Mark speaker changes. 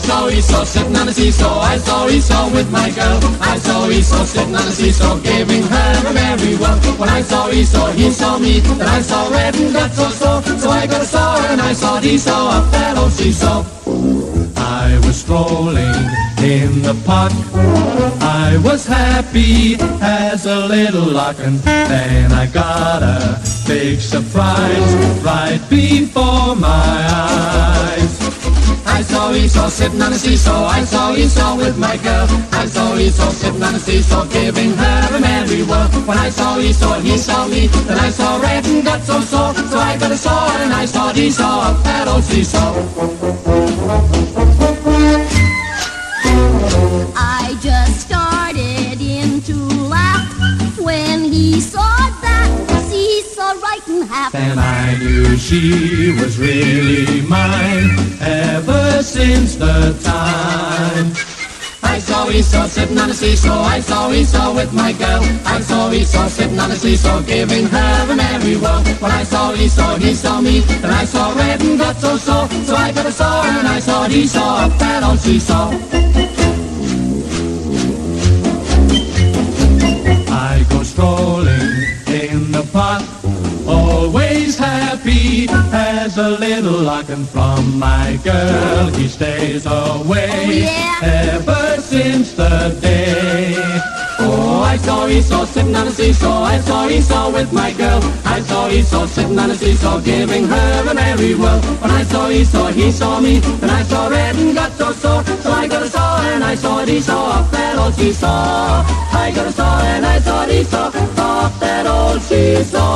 Speaker 1: saw Esau sitting on the seesaw. I saw Esau with my girl. I saw Esau sitting on the seesaw, giving her a merry whirl. When I saw Esau, he saw me. Then I saw red and got so sore. So I got a saw and I saw Esau, a fellow seesaw. I was strolling in the park. I was happy as a little lark, and then I got a big surprise right before saw Esau sitting on a seesaw. I saw Esau with my girl. I saw Esau sitting on a seesaw, giving her a merry whirl. When I saw Esau, he saw me. Then I saw red and got so sore. So I got a saw and I saw Esau, a fat old seesaw.
Speaker 2: I just started in to laugh when he saw that seesaw right in half.
Speaker 1: And I knew she was really mine ever since the time. I saw Esau sitting on a seesaw. I saw Esau with my girl. I saw Esau sitting on a seesaw, giving her a merry whirl. When I saw Esau, he saw me. Then I saw red and got so sore. So I got a saw and I saw Esau, a fat old seesaw. Happy as a little and from my girl he stays away
Speaker 2: Oh, yeah?
Speaker 1: ever since the day. Oh, I saw Esau sitting on a seesaw. I saw Esau with my girl. I saw Esau sitting on a seesaw, giving her a merry whirl. When I saw Esau, he saw me. Then I saw red and got so sore. So I got a saw and I saw Esau, a fat old seesaw. I got a saw and I saw Esau, off that old seesaw.